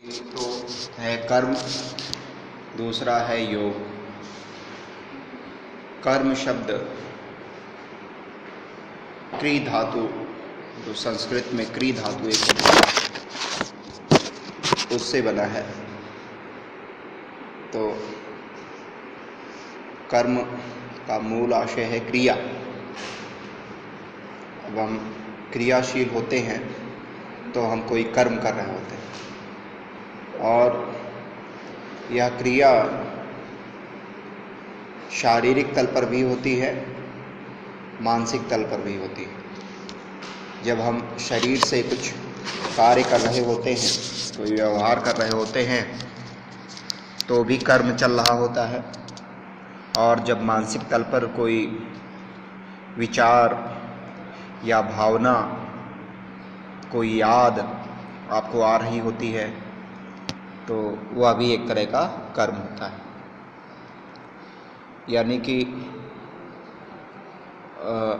एक तो है कर्म, दूसरा है योग। कर्म शब्द क्री धातु जो संस्कृत में क्री धातु एक उससे बना है। तो कर्म का मूल आशय है क्रिया। अब हम क्रियाशील होते हैं तो हम कोई कर्म कर रहे होते हैं। और यह क्रिया शारीरिक तल पर भी होती है, मानसिक तल पर भी होती है। जब हम शरीर से कुछ कार्य कर रहे होते हैं, कोई व्यवहार कर रहे होते हैं तो भी कर्म चल रहा होता है। और जब मानसिक तल पर कोई विचार या भावना, कोई याद आपको आ रही होती है तो वह भी एक तरह का कर्म होता है। यानी कि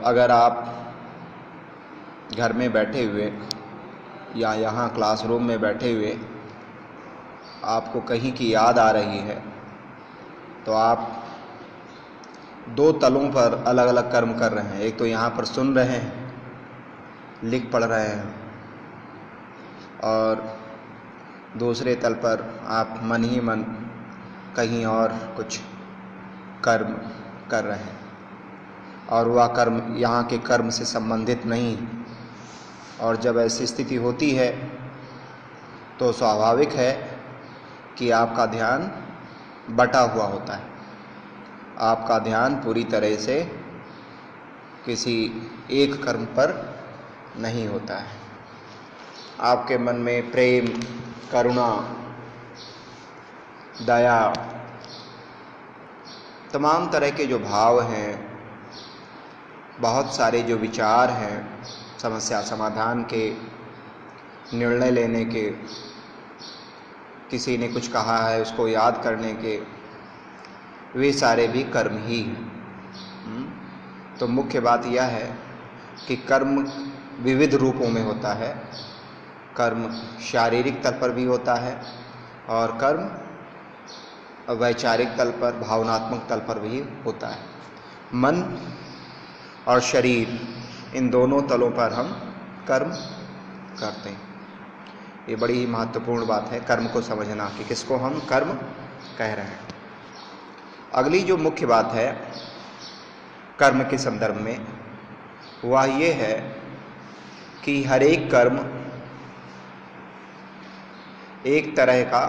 अगर आप घर में बैठे हुए या यहाँ क्लासरूम में बैठे हुए आपको कहीं की याद आ रही है तो आप दो तलों पर अलग अलग कर्म कर रहे हैं। एक तो यहाँ पर सुन रहे हैं, लिख पढ़ रहे हैं और दूसरे तल पर आप मन ही मन कहीं और कुछ कर्म कर रहे हैं। और वह कर्म यहाँ के कर्म से संबंधित नहीं। और जब ऐसी स्थिति होती है तो स्वाभाविक है कि आपका ध्यान बटा हुआ होता है। आपका ध्यान पूरी तरह से किसी एक कर्म पर नहीं होता है। आपके मन में प्रेम करुणा, दया, तमाम तरह के जो भाव हैं, बहुत सारे जो विचार हैं, समस्या समाधान के, निर्णय लेने के, किसी ने कुछ कहा है उसको याद करने के, वे सारे भी कर्म ही हैं। तो मुख्य बात यह है कि कर्म विविध रूपों में होता है कर्म शारीरिक तल पर भी होता है और कर्म वैचारिक तल पर, भावनात्मक तल पर भी होता है। मन और शरीर, इन दोनों तलों पर हम कर्म करते हैं। ये बड़ी ही महत्वपूर्ण बात है, कर्म को समझना कि किसको हम कर्म कह रहे हैं। अगली जो मुख्य बात है, कर्म के संदर्भ में, वह ये है कि हर एक कर्म एक तरह का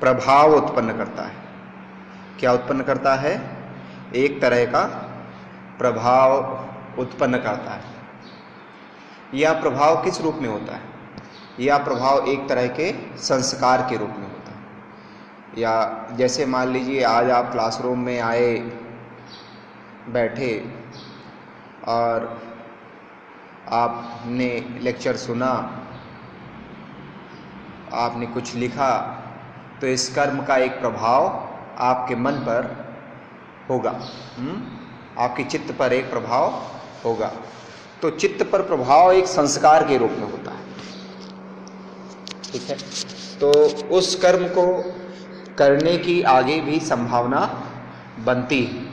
प्रभाव उत्पन्न करता है। क्या उत्पन्न करता है? एक तरह का प्रभाव उत्पन्न करता है। यह प्रभाव किस रूप में होता है? यह प्रभाव एक तरह के संस्कार के रूप में होता है। या जैसे मान लीजिए, आज आप क्लासरूम में आए, बैठे, और आपने लेक्चर सुना आपने कुछ लिखा तो इस कर्म का एक प्रभाव आपके मन पर होगा। हुँ? आपके चित्त पर एक प्रभाव होगा। तो चित्त पर प्रभाव एक संस्कार के रूप में होता है। ठीक है? तो उस कर्म को करने की आगे भी संभावना बनती है।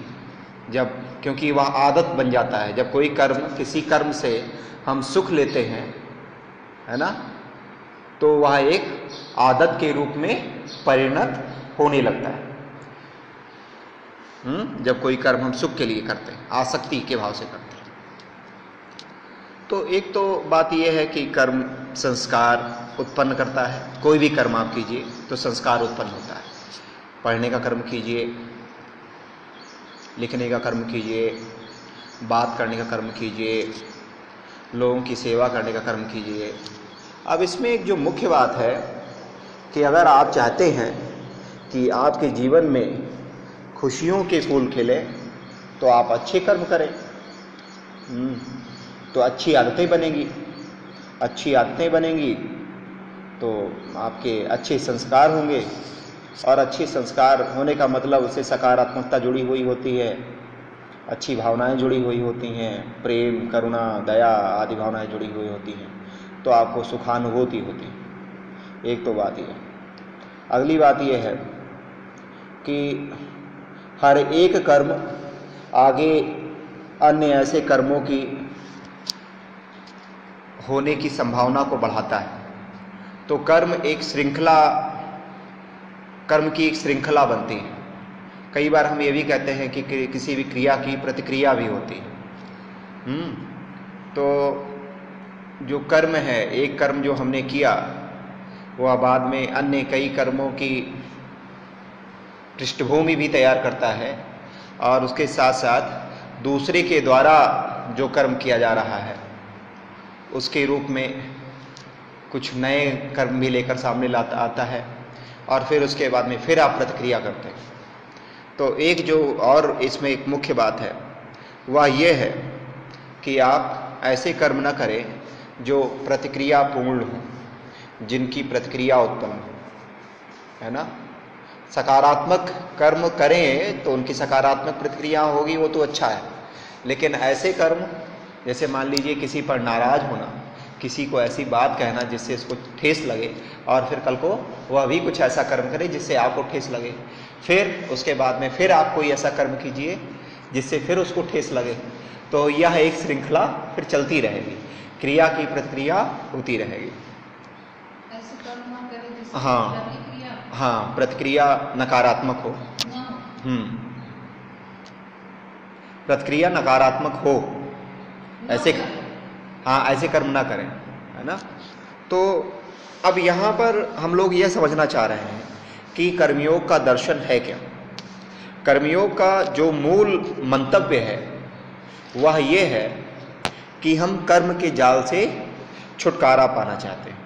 जब, क्योंकि वह आदत बन जाता है। जब कोई कर्म, किसी कर्म से हम सुख लेते हैं, है ना? तो वह एक आदत के रूप में परिणत होने लगता है। हुँ? जब कोई कर्म हम सुख के लिए करते हैं, आसक्ति के भाव से करते हैं। तो एक तो बात यह है कि कर्म संस्कार उत्पन्न करता है। कोई भी कर्म आप कीजिए तो संस्कार उत्पन्न होता है। पढ़ने का कर्म कीजिए, लिखने का कर्म कीजिए, बात करने का कर्म कीजिए, लोगों की सेवा करने का कर्म कीजिए अब इसमें एक जो मुख्य बात है कि अगर आप चाहते हैं कि आपके जीवन में खुशियों के फूल खिले तो आप अच्छे कर्म करें। तो अच्छी आदतें बनेंगी। अच्छी आदतें बनेंगी तो आपके अच्छे संस्कार होंगे। और अच्छे संस्कार होने का मतलब उससे सकारात्मकता जुड़ी हुई होती है, अच्छी भावनाएँ जुड़ी हुई होती हैं, प्रेम, करुणा, दया आदि भावनाएँ जुड़ी हुई होती हैं। तो आपको सुखानुभूति होती है। एक तो बात यह अगली बात यह है कि हर एक कर्म आगे अन्य ऐसे कर्मों की होने की संभावना को बढ़ाता है। तो कर्म एक श्रृंखला कर्म की एक श्रृंखला बनती है। कई बार हम ये भी कहते हैं कि किसी भी क्रिया की प्रतिक्रिया भी होती है। हम्म, तो जो कर्म है, एक कर्म जो हमने किया वह बाद में अन्य कई कर्मों की पृष्ठभूमि भी तैयार करता है और उसके साथ साथ दूसरे के द्वारा जो कर्म किया जा रहा है, उसके रूप में कुछ नए कर्म भी लेकर सामने लाता, आता है और फिर उसके बाद में फिर आप प्रतिक्रिया करते हैं। तो एक जो और इसमें एक मुख्य बात है, वह यह है कि आप ऐसे कर्म न करें जो प्रतिक्रिया पूर्ण हो, जिनकी प्रतिक्रिया उत्पन्न हो, है ना? सकारात्मक कर्म करें तो उनकी सकारात्मक प्रतिक्रिया होगी, वो तो अच्छा है। लेकिन ऐसे कर्म, जैसे मान लीजिए किसी पर नाराज़ होना, किसी को ऐसी बात कहना जिससे इसको ठेस लगे, और फिर कल को वह भी कुछ ऐसा कर्म करे जिससे आपको ठेस लगे, फिर उसके बाद में फिर आप कोई ऐसा कर्म कीजिए जिससे फिर उसको ठेस लगे तो यह एक श्रृंखला फिर चलती रहेगी। क्रिया की प्रतिक्रिया होती रहेगी। हाँ। हाँ प्रतिक्रिया नकारात्मक हो। हम्म। प्रतिक्रिया नकारात्मक हो। ऐसे हाँ ऐसे कर्म ना करें है ना? तो अब यहाँ पर हम लोग यह समझना चाह रहे हैं कि कर्मयोग का दर्शन है क्या? कर्मयोग का जो मूल मंतव्य है वह यह है कि हम कर्म के जाल से छुटकारा पाना चाहते हैं।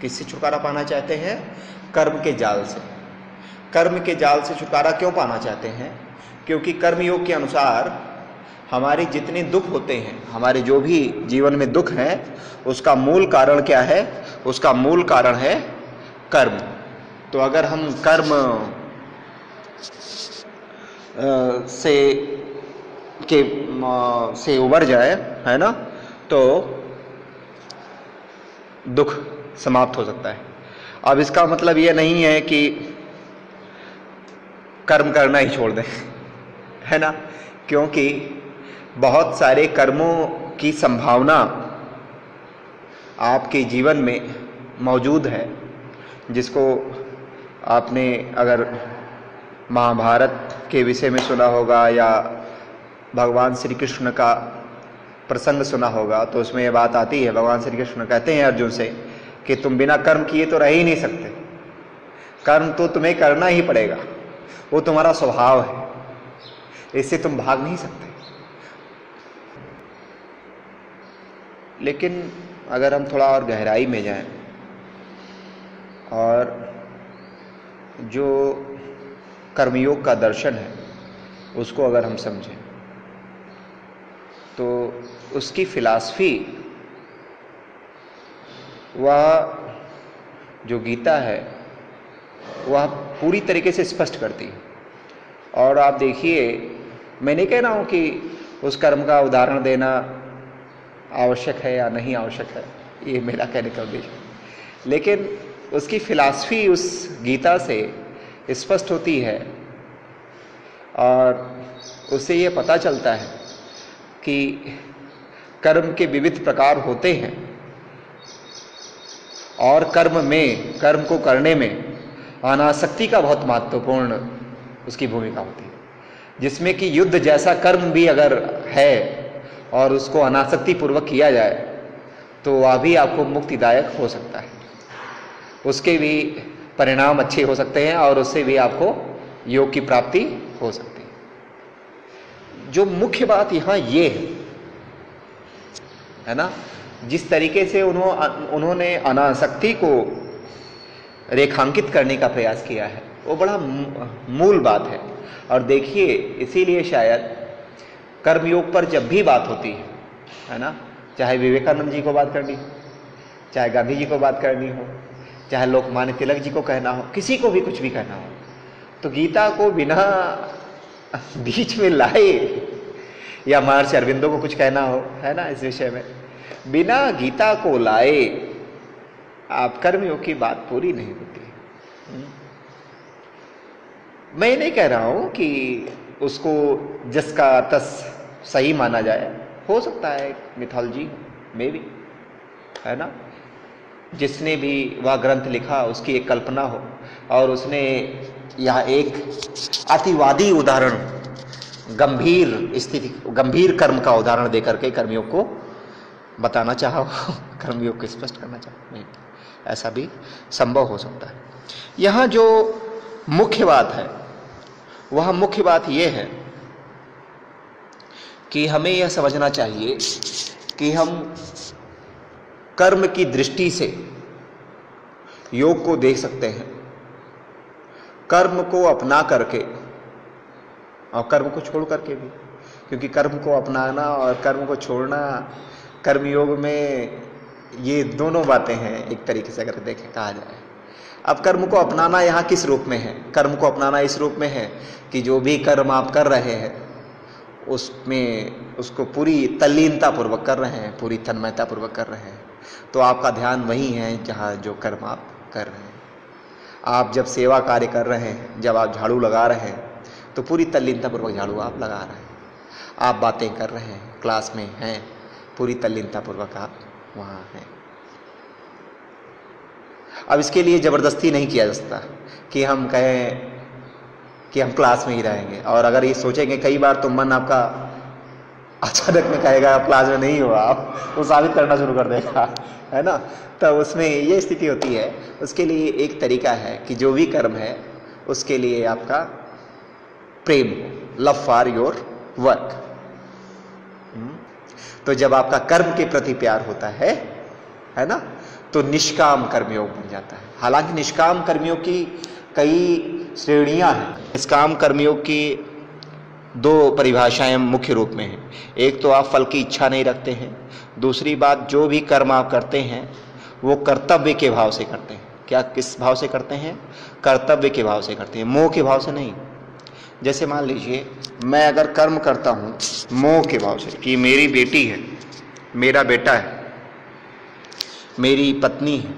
किससे छुटकारा पाना चाहते हैं? कर्म के जाल से। कर्म के जाल से छुटकारा क्यों पाना चाहते हैं? क्योंकि कर्मयोग के अनुसार हमारे जितने दुख होते हैं, हमारे जो भी जीवन में दुख हैं, उसका मूल कारण क्या है? उसका मूल कारण है कर्म। तो अगर हम कर्म से के से उबर जाए, है ना? तो दुख समाप्त हो सकता है। अब इसका मतलब ये नहीं है कि कर्म करना ही छोड़ दें, है ना? क्योंकि बहुत सारे कर्मों की संभावना आपके जीवन में मौजूद है, जिसको आपने अगर महाभारत के विषय में सुना होगा या भगवान श्री कृष्ण का प्रसंग सुना होगा तो उसमें ये बात आती है, भगवान श्री कृष्ण कहते हैं अर्जुन से कि तुम बिना कर्म किए तो रह ही नहीं सकते। कर्म तो तुम्हें करना ही पड़ेगा, वो तुम्हारा स्वभाव है, इससे तुम भाग नहीं सकते। लेकिन अगर हम थोड़ा और गहराई में जाएँ, और जो कर्मयोग का दर्शन है, उसको अगर हम समझें उसकी फिलासफी वह जो गीता है, वह पूरी तरीके से स्पष्ट करती है। और आप देखिए, मैं नहीं कह रहा हूँ कि उस कर्म का उदाहरण देना आवश्यक है या नहीं आवश्यक है, ये मेरा कहने का उद्देश्य लेकिन उसकी फिलासफी उस गीता से स्पष्ट होती है और उससे ये पता चलता है कि कर्म के विविध प्रकार होते हैं। और कर्म में, कर्म को करने में अनासक्ति का बहुत महत्वपूर्ण उसकी भूमिका होती है। जिसमें कि युद्ध जैसा कर्म भी अगर है और उसको अनासक्ति पूर्वक किया जाए तो वह भी आपको मुक्तिदायक हो सकता है। उसके भी परिणाम अच्छे हो सकते हैं और उससे भी आपको योग की प्राप्ति हो सकती है। जो मुख्य बात यहाँ ये है है ना? जिस तरीके से उन्हों, उन्होंने अनासक्ति को रेखांकित करने का प्रयास किया है वो बड़ा मूल बात है। और देखिए इसीलिए शायद कर्मयोग पर जब भी बात होती है है ना? चाहे विवेकानंद जी को बात करनी हो चाहे गांधी जी को बात करनी हो चाहे लोकमान्य तिलक जी को कहना हो किसी को भी कुछ भी कहना हो तो गीता को बिना बीच में लाए या महर्षि अरविंदो को कुछ कहना हो, है ना, इस विषय में। बिना गीता को लाए आप कर्मियों की बात पूरी नहीं होती। मैं नहीं कह रहा हूँ कि उसको जिसका तस सही माना जाए, हो सकता है मिथोलॉजी में भी है ना? जिसने भी वह ग्रंथ लिखा, उसकी एक कल्पना हो, और उसने यह एक अतिवादी उदाहरण गंभीर स्थिति, गंभीर कर्म का उदाहरण देकर के कर्मियों को बताना चाहा कर्मयोग को स्पष्ट करना चाहा। नहीं, ऐसा भी संभव हो सकता है। यहाँ जो मुख्य बात है, वह मुख्य बात यह है कि हमें यह समझना चाहिए कि हम कर्म की दृष्टि से योग को देख सकते हैं। कर्म को अपना करके और कर्म को छोड़ करके भी। क्योंकि कर्म को अपनाना और कर्म को छोड़ना, कर्मयोग में ये दोनों बातें हैं, एक तरीके से अगर देखें, कहा जाए। अब कर्म को अपनाना यहाँ किस रूप में है? कर्म को अपनाना इस रूप में है कि जो भी कर्म आप कर रहे हैं, उसमें उसको पूरी तल्लीनता पूर्वक कर रहे हैं, पूरी तन्मयता पूर्वक कर रहे हैं। तो आपका ध्यान वही है जहाँ जो कर्म आप कर रहे हैं। आप जब सेवा कार्य कर रहे हैं, जब आप झाड़ू लगा रहे हैं तो पूरी तल्लीनता पूर्वक झाड़ू आप लगा रहे हैं। आप बातें कर रहे हैं, क्लास में हैं, पूरी तल्लीनता पूर्वक आप वहाँ हैं। अब इसके लिए ज़बरदस्ती नहीं किया जा सकता कि हम कहें कि हम क्लास में ही रहेंगे। और अगर ये सोचेंगे, कई बार तो मन आपका अचानक में कहेगा क्लास में नहीं हो आप, वो साबित करना शुरू कर देगा। है ना? तो उसमें ये स्थिति होती है। उसके लिए एक तरीका है कि जो भी कर्म है, उसके लिए आपका प्रेम हो लव फॉर योर वर्क तो जब आपका कर्म के प्रति प्यार होता है है ना तो निष्काम कर्मयोग बन जाता है। हालाँकि निष्काम कर्मियों की कई श्रेणियाँ हैं। निष्काम कर्मियों की दो परिभाषाएँ मुख्य रूप में हैं। एक तो आप फल की इच्छा नहीं रखते हैं, दूसरी बात जो भी कर्म आप करते हैं, वो कर्तव्य के भाव से करते हैं। क्या किस भाव से करते हैं? कर्तव्य के भाव से करते हैं। मोह के भाव से नहीं। जैसे मान लीजिए, मैं अगर कर्म करता हूँ, मोह के भाव से कि मेरी बेटी है, मेरा बेटा है, मेरी पत्नी है,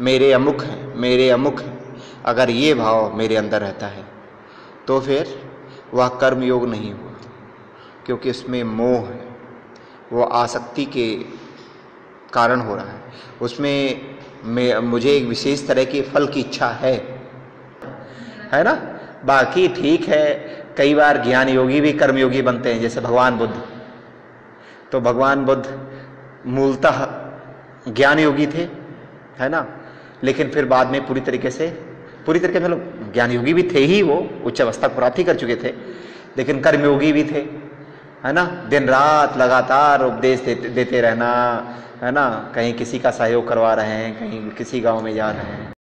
मेरे अमुख हैं, मेरे अमुख हैं, अगर ये भाव मेरे अंदर रहता है तो फिर वह कर्म योग नहीं हुआ, क्योंकि उसमें मोह है, वो आसक्ति के कारण हो रहा है। उसमें मुझे एक विशेष तरह के फल की इच्छा है है ना? बाकी ठीक है कई बार ज्ञान योगी भी कर्मयोगी बनते हैं जैसे भगवान बुद्ध। तो भगवान बुद्ध मूलतः ज्ञान योगी थे है ना? लेकिन फिर बाद में पूरी तरीके से पूरी तरीके मतलब ज्ञान योगी भी थे ही वो उच्च अवस्था प्राप्त ही कर चुके थे लेकिन कर्मयोगी भी थे है ना? दिन रात लगातार उपदेश देते, देते रहना है ना? कहीं किसी का सहयोग करवा रहे हैं कहीं किसी गाँव में जा रहे हैं।